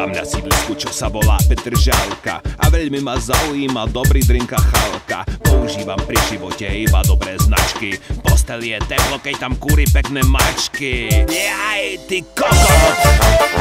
Bývam na sídlisku, čo sa volá Petržalka. A veľmi ma zaujíma dobrý drink a chalka. Používam pri živote iba dobré značky. Postel je teplo, keď tam kúri pekné mačky. Jaj, ty kokot!